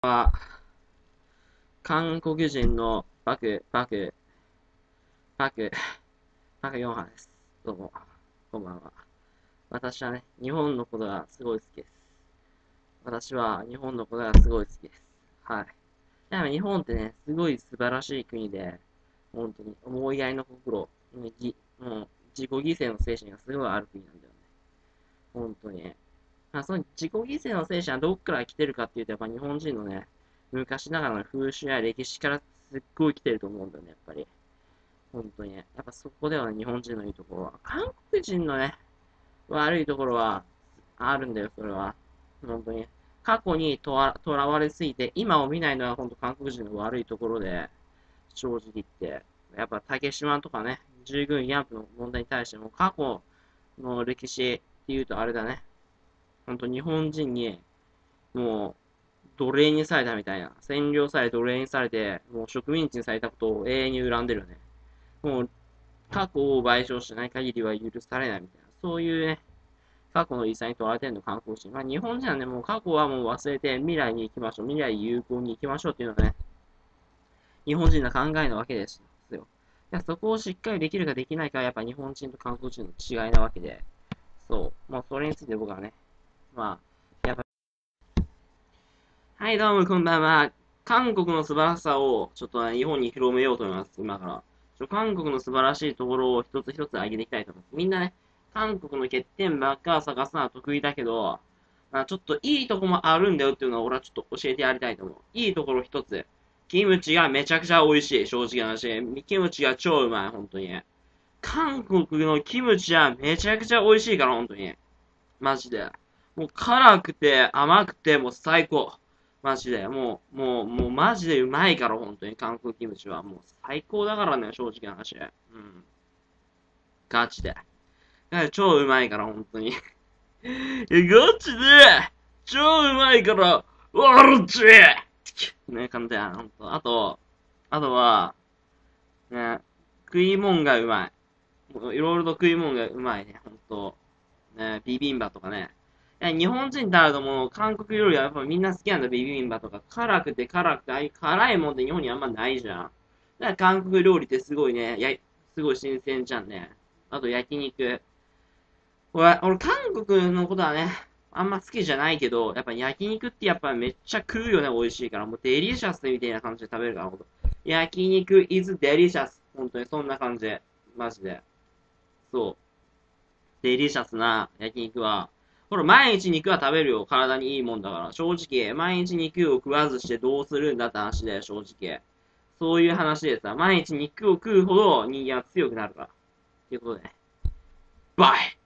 は、韓国人のバク、バク、バク、バクヨンハです。どうも、こんばんは。私はね、日本のことがすごい好きです。私は日本のことがすごい好きです。はい。だから日本ってね、すごい素晴らしい国で、本当に思いやりの心、ね、ぎもう自己犠牲の精神がすごいある国なんだよね。本当に。まあ、その自己犠牲の精神はどっから来てるかっていうと、やっぱ日本人のね、昔ながらの風習や歴史からすっごい来てると思うんだよね、やっぱり。本当に。やっぱそこでは、ね、日本人のいいところは。韓国人のね、悪いところはあるんだよ、それは。本当に。過去にとらわれすぎて、今を見ないのは本当韓国人の悪いところで、正直言って。やっぱ竹島とかね、従軍ヤンプの問題に対しても、過去の歴史っていうとあれだね。本当日本人に、もう、奴隷にされたみたいな。占領され、奴隷にされて、もう植民地にされたことを永遠に恨んでるよね。もう、過去を賠償しない限りは許されないみたいな。そういうね、過去の遺産に問われてるの韓国人。まあ日本人はね、もう過去はもう忘れて未来に行きましょう。未来有効に行きましょうっていうのがね、日本人の考えなわけですよ。いやそこをしっかりできるかできないかはやっぱ日本人と韓国人の違いなわけで、そう。もうそれについて僕はね、まあ、やっぱはい、どうもこんばんは。韓国の素晴らしさをちょっと、ね、日本に広めようと思います、今から。ちょ韓国の素晴らしいところを一つ一つ挙げていきたいと思います。みんなね、韓国の欠点ばっか探すのは得意だけど、あちょっといいとこもあるんだよっていうのを俺はちょっと教えてやりたいと思う。いいところ一つ。キムチがめちゃくちゃ美味しい、正直な話。キムチが超うまい、本当に。韓国のキムチはめちゃくちゃ美味しいから、本当に。マジで。もう辛くて甘くてもう最高。マジで。もう、もう、もうマジでうまいから、本当に。韓国キムチは。もう最高だからね、正直な話。うん。ガチで。超うまいから、本当に。え ガチで超うまいから、わるちね、簡単や、ほんと。あと、あとは、ね、食い物がうまい。いろいろと食い物がうまいね、ほんと。ね、ビビンバとかね。日本人ってあるともう、韓国料理はやっぱみんな好きなんだ、ビビンバとか。辛くて辛くて、ああいう辛いもんって日本にあんまないじゃん。だから韓国料理ってすごいね、や、すごい新鮮じゃんね。あと焼肉。俺、俺韓国のことはね、あんま好きじゃないけど、やっぱ焼肉ってやっぱめっちゃ食うよね、美味しいから。もうデリシャスみたいな感じで食べるから、ほんと。焼肉 is delicious. 本当にそんな感じ。マジで。そう。デリシャスな焼肉は、ほら、毎日肉は食べるよ。体にいいもんだから。正直、毎日肉を食わずしてどうするんだって話だよ、正直。そういう話でさ、毎日肉を食うほど人間は強くなるから。ていうことで、バイ